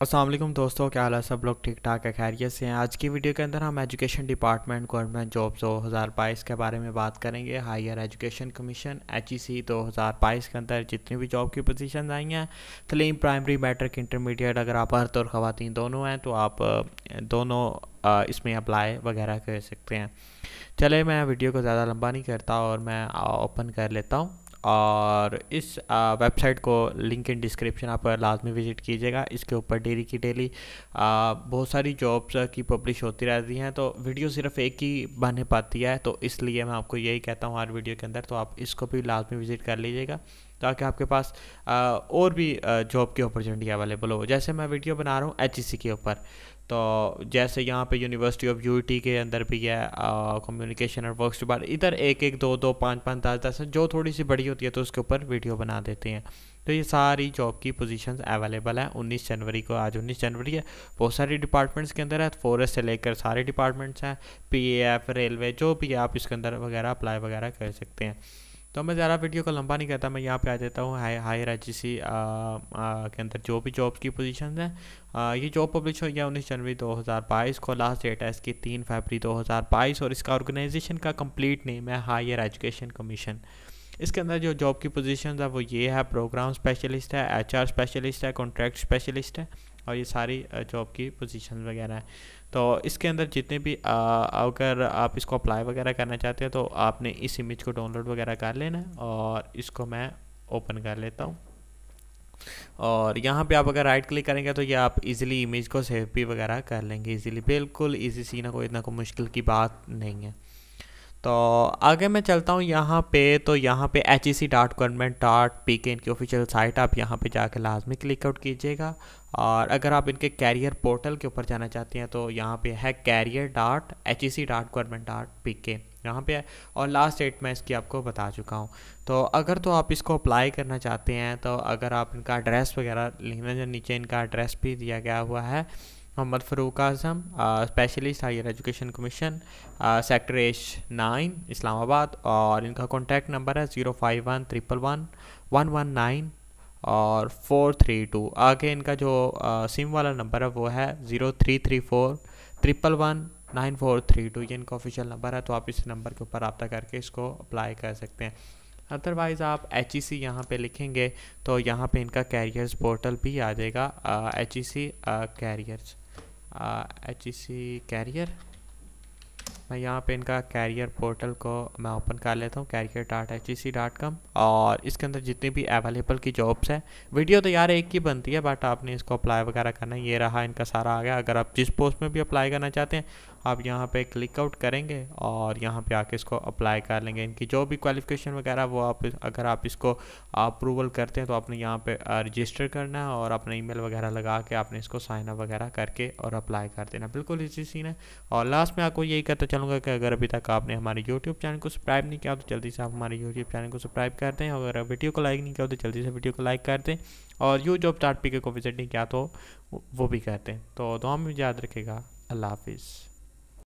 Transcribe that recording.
असलम दोस्तों, क्या हाल है? सब लोग ठीक ठाक है, खैरियत से हैं। आज की वीडियो के अंदर हम एजुकेशन डिपार्टमेंट गवर्नमेंट जॉब 2022 के बारे में बात करेंगे। Higher education commission H E C दो हज़ार बाईस के अंदर जितनी भी जॉब की पोजीशन आई हैं, तलीम, प्राइमरी, मैट्रिक, इंटरमीडिएट, अगर आप मर्द और ख़वान दोनों हैं तो आप दोनों इसमें अप्लाई वगैरह कर सकते हैं। चले मैं वीडियो को ज़्यादा लंबा नहीं करता और मैं ओपन कर लेता हूँ। और इस वेबसाइट को लिंक इन डिस्क्रिप्शन आप लाजमी विज़िट कीजिएगा। इसके ऊपर डेली की डेली बहुत सारी जॉब्स की पब्लिश होती रहती हैं। तो वीडियो सिर्फ़ एक ही बन पाती है तो इसलिए मैं आपको यही कहता हूँ हर वीडियो के अंदर। तो आप इसको भी लाजमी विज़िट कर लीजिएगा। ताकि आपके पास और भी जॉब की अपॉर्चुनिटी अवेलेबल हो। जैसे मैं वीडियो बना रहा हूँ एच के ऊपर। तो जैसे यहाँ पे यूनिवर्सिटी ऑफ़ यूटी के अंदर भी है कम्युनिकेशन और वर्क्स डिपार्ट इधर एक एक, दो दो, पाँच पाँच, दस दस, जो थोड़ी सी बड़ी होती है तो उसके ऊपर वीडियो बना देते हैं। तो ये सारी जॉब की पोजीशंस अवेलेबल है। 19 जनवरी को, आज 19 जनवरी है। बहुत सारी डिपार्टमेंट्स के अंदर है। फॉरेस्ट से लेकर सारे डिपार्टमेंट्स हैं। पीएएफ रेलवे जो भी आप इसके अंदर वगैरह अप्लाई वगैरह कर सकते हैं। तो मैं ज़्यादा वीडियो को लंबा नहीं करता, मैं यहाँ पे आ जाता हूँ, हाई हायर एच के अंदर जो भी जॉब की पोजीशन है। ये जॉब पब्लिश है उन्नीस जनवरी 2022 को लास्ट डेट है इसकी, तीन फरवरी 2022 और इसका ऑर्गेनाइजेशन का कंप्लीट नेम है हायर एजुकेशन कमीशन। इसके अंदर जो जॉब की पोजीशन है वो ये है प्रोग्राम स्पेशलिस्ट है एचआर स्पेशलिस्ट है कॉन्ट्रैक्ट स्पेशलिस्ट है। और ये सारी जॉब की पोजीशन वगैरह हैं। तो इसके अंदर जितने भी अगर आप इसको अप्लाई वगैरह करना चाहते हैं तो आपने इस इमेज को डाउनलोड वगैरह कर लेना है और इसको मैं ओपन कर लेता हूँ। और यहाँ पे आप अगर राइट क्लिक करेंगे तो ये आप इजीली इमेज को सेव भी वगैरह कर लेंगे इजीली बिल्कुल इजी सी ना कोई इतना कोई मुश्किल की बात नहीं है। तो आगे मैं चलता हूँ यहाँ पे तो यहाँ पे H E C dot government dot P K इनकी ऑफिशियल साइट आप यहाँ पे जाकर लाजमी क्लिक आउट कीजिएगा। और अगर आप इनके कैरियर पोर्टल के ऊपर जाना चाहते हैं तो यहाँ पे है career dot H E C dot government dot P K यहाँ पे है और लास्ट डेट मैं इसकी आपको बता चुका हूँ। तो अगर तो आप इसको अप्लाई करना चाहते हैं तो अगर आप इनका एड्रेस वगैरह लिखना नीचे इनका एड्रेस भी दिया गया हुआ है, Muhammad Farooq Azam specialist higher education commission sector H nine Islamabad, और इनका कॉन्टैक्ट नंबर है zero five one triple one one one nine और फोर थ्री टू आगे इनका जो सिम वाला नंबर है, वो है zero three three four triple one nine four three two ये इनका ऑफिशियल नंबर है तो आप इस नंबर के ऊपर रबता करके इसको अप्लाई कर सकते हैं। अदरवाइज़ आप एच ई सी यहाँ पर लिखेंगे तो यहाँ पे इनका कैरियर्स पोर्टल भी आ जाएगा। H E C careers H E C career मैं यहाँ पे इनका कैरियर पोर्टल को मैं ओपन कर लेता हूँ career dot H E C dot com और इसके अंदर जितनी भी अवेलेबल की जॉब्स हैं। वीडियो तो यार एक ही बनती है बट आपने इसको अप्लाई वगैरह करना है, ये रहा इनका सारा आ गया अगर आप जिस पोस्ट में भी अप्लाई करना चाहते हैं आप यहाँ पे क्लिक आउट करेंगे और यहाँ पे आके इसको अप्लाई कर लेंगे। इनकी जो भी क्वालिफिकेशन वगैरह, वो आप अगर आप इसको अप्रूवल करते हैं तो आपने यहाँ पे रजिस्टर करना है और अपना ईमेल वगैरह लगा के आपने इसको साइन अप वगैरह करके और अप्लाई कर देना। बिल्कुल इसी सीन है। और लास्ट में आपको यही कहता चलूँगा कि अगर अभी तक आपने हमारे यूट्यूब चैनल को सब्सक्राइब नहीं किया तो जल्दी से आप हमारे यूट्यूब चैनल को सब्सक्राइब कर दें अगर वीडियो को लाइक नहीं किया तो जल्दी से वीडियो को लाइक कर दें और यू जॉब स्टार्ट पी को विज़िट नहीं किया तो वो भी कहते हैं तो दुआ में याद रखेगा। अल्लाह हाफिज़।